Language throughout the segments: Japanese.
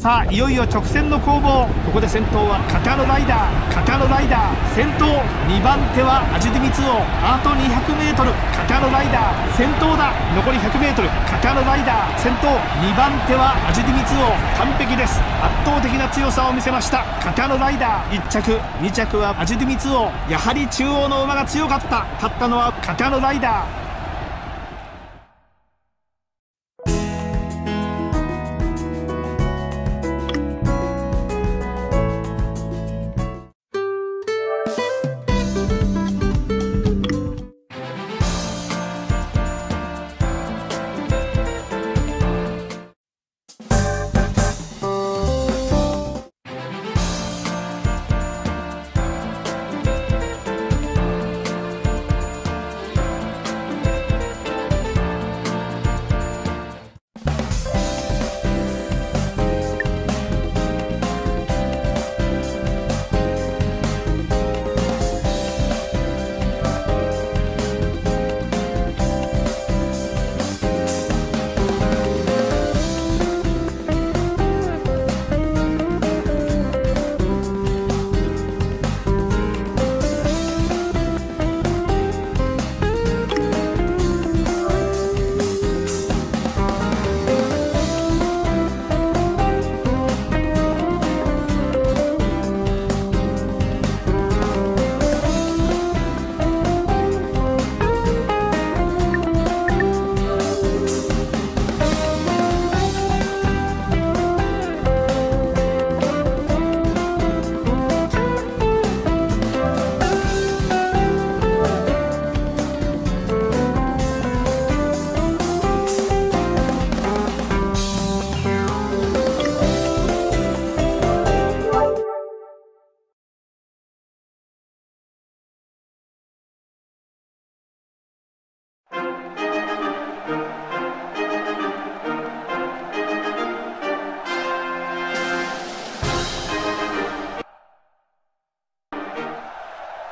さあいよいよ直線の攻防。ここで先頭はカカロライダー。カカロライダー先頭2番手はアジュディミツオあと 200m カカロライダー先頭だ残り 100m カカロライダー先頭2番手はアジュディミツオ完璧です。圧倒的な強さを見せました。カカロライダー1着。2着はアジュディミツオやはり中央の馬が強かった。勝ったのはカカロライダー。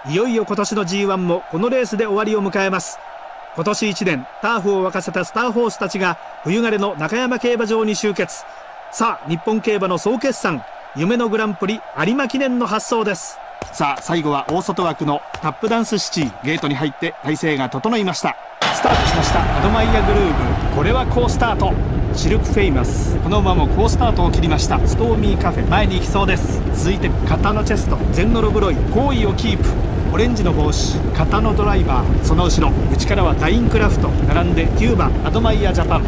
いよいよ今年の G1 もこのレースで終わりを迎えます。今年1年ターフを沸かせたスターホースたちが冬枯れの中山競馬場に集結。さあ日本競馬の総決算夢のグランプリ有馬記念の発走です。さあ最後は大外枠のタップダンスシティゲートに入って体勢が整いました。スタートしましたアドマイヤグルーブ。これは好スタート。シルクフェイマス。この馬も好スタートを切りました。ストーミーカフェ前に行きそうです。続いてカタノチェストゼンノロブロイ好位をキープ。オレンジの帽子カタノドライバーその後ろ内からはラインクラフト並んで9番アドマイヤジャパン。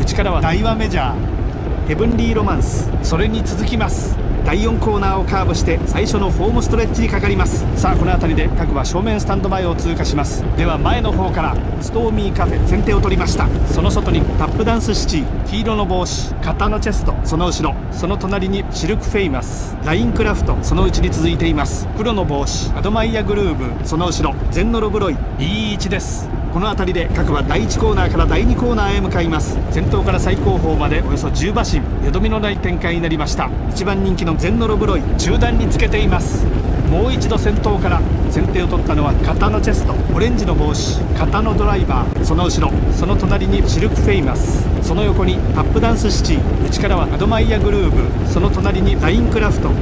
内からはダイワメジャーヘブンリーロマンス。それに続きます。第4コーナーをカーブして最初のホームストレッチにかかります。さあこの辺りで各馬正面スタンド前を通過します。では前の方からストーミーカフェ先手を取りました。その外にタップダンスシティ黄色の帽子カタノチェストその後ろその隣にシルクフェイマスラインクラフトそのうちに続いています。黒の帽子アドマイヤグルーブその後ろゼンノロブロイいい位置です。この辺りで各馬第1コーナーから第2コーナーへ向かいます。先頭から最高峰までおよそ10馬身よどみのない展開になりました。1番人気のゼンノロブロイ中段につけています。もう一度先頭から先手を取ったのは肩のチェストオレンジの帽子肩のドライバーその後ろその隣にシルクフェイマス。その横にタップダンスシティ内からはアドマイヤグルーブその隣にラインクラフト。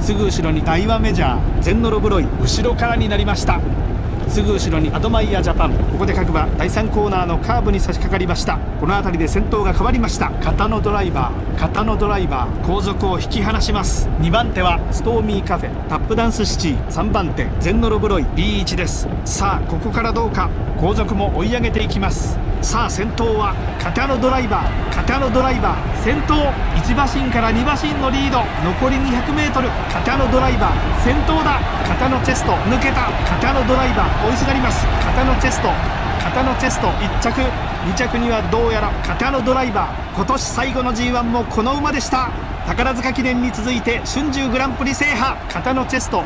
すぐ後ろにダイワメジャーゼンノロブロイ後ろからになりました。すぐ後ろにアドマイヤジャパン。ここで各馬第3コーナーのカーブに差し掛かりました。この辺りで先頭が変わりました。片のドライバー。片のドライバー。後続を引き離します。2番手はストーミーカフェ。タップダンスシティ。3番手ゼンノロブロイ。B1 です。さあここからどうか。後続も追い上げていきます。さあ先頭は片のドライバー片のドライバー先頭1馬身から2馬身のリード残り 200m 片のドライバー先頭だ片のチェスト抜けた片のドライバー追いすがります片のチェスト片のチェスト1着2着にはどうやら片のドライバー今年最後の G1 もこの馬でした宝塚記念に続いて春秋グランプリ制覇片のチェスト